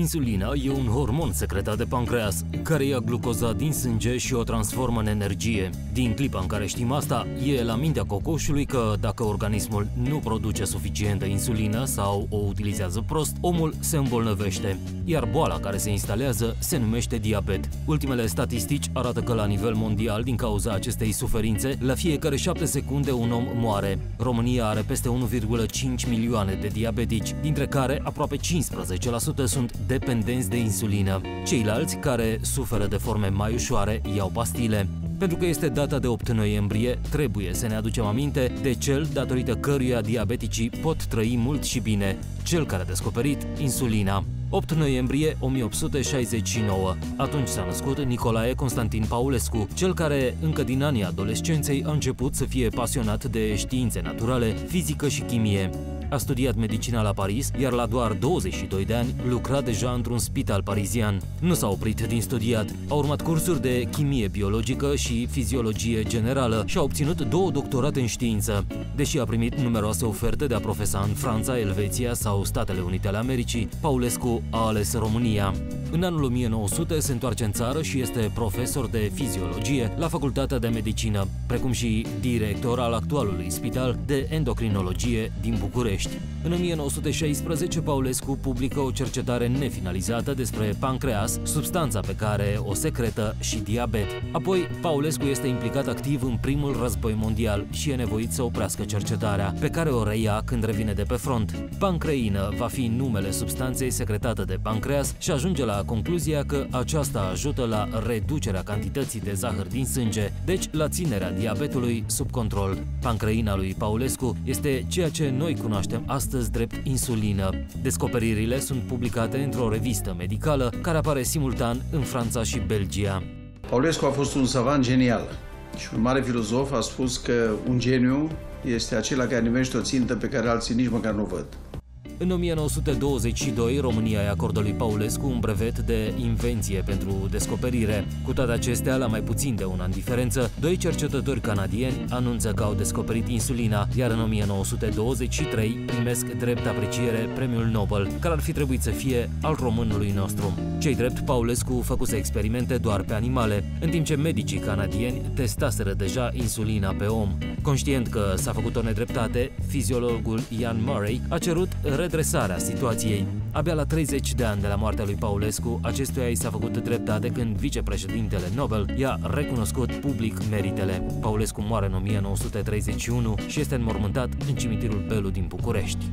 Insulina e un hormon secretat de pancreas, care ia glucoza din sânge și o transformă în energie. Din clipa în care știm asta, e la mintea cocoșului că dacă organismul nu produce suficientă insulină sau o utilizează prost, omul se îmbolnăvește, iar boala care se instalează se numește diabet. Ultimele statistici arată că la nivel mondial, din cauza acestei suferințe, la fiecare 7 secunde un om moare. România are peste 1,5 milioane de diabetici, dintre care aproape 15% sunt dependenți de insulină. Ceilalți, care suferă de forme mai ușoare, iau pastile. Pentru că este data de 8 noiembrie, trebuie să ne aducem aminte de cel datorită căruia diabeticii pot trăi mult și bine, cel care a descoperit insulina. 8 noiembrie 1869. Atunci s-a născut Nicolae Constantin Paulescu, cel care încă din anii adolescenței a început să fie pasionat de științe naturale, fizică și chimie. A studiat medicina la Paris, iar la doar 22 de ani lucra deja într-un spital parizian. Nu s-a oprit din studiat, a urmat cursuri de chimie biologică și fiziologie generală și a obținut două doctorate în știință. Deși a primit numeroase oferte de a profesa în Franța, Elveția sau Statele Unite ale Americii, Paulescu a ales România. În anul 1900 se întoarce în țară și este profesor de fiziologie la Facultatea de Medicină, precum și director al actualului spital de endocrinologie din București. În 1916, Paulescu publică o cercetare nefinalizată despre pancreas, substanța pe care o secretă și diabet. Apoi, Paulescu este implicat activ în primul război mondial și e nevoit să oprească cercetarea, pe care o reia când revine de pe front. Pancreină va fi numele substanței secretate de pancreas și ajunge la concluzia că aceasta ajută la reducerea cantității de zahăr din sânge, deci la ținerea diabetului sub control. Pancreina lui Paulescu este ceea ce noi cunoaștem astăzi drept insulină. Descoperirile sunt publicate într-o revistă medicală care apare simultan în Franța și Belgia. Paulescu a fost un savant genial și un mare filozof a spus că un geniu este acela care nimește o țintă pe care alții nici măcar nu văd. În 1922, România îi acordă lui Paulescu un brevet de invenție pentru descoperire. Cu toate acestea, la mai puțin de un an diferență, doi cercetători canadieni anunță că au descoperit insulina, iar în 1923 primesc drept apreciere premiul Nobel, care ar fi trebuit să fie al românului nostru. Cei drept, Paulescu făcuse experimente doar pe animale, în timp ce medicii canadieni testaseră deja insulina pe om. Conștient că s-a făcut o nedreptate, fiziologul Ian Murray a cerut redresarea situației. Abia la 30 de ani de la moartea lui Paulescu, acestuia i s-a făcut dreptate când vicepreședintele Nobel i-a recunoscut public meritele. Paulescu moare în 1931 și este înmormântat în cimitirul Belu din București.